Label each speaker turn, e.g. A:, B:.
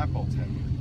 A: that bolt's heavy.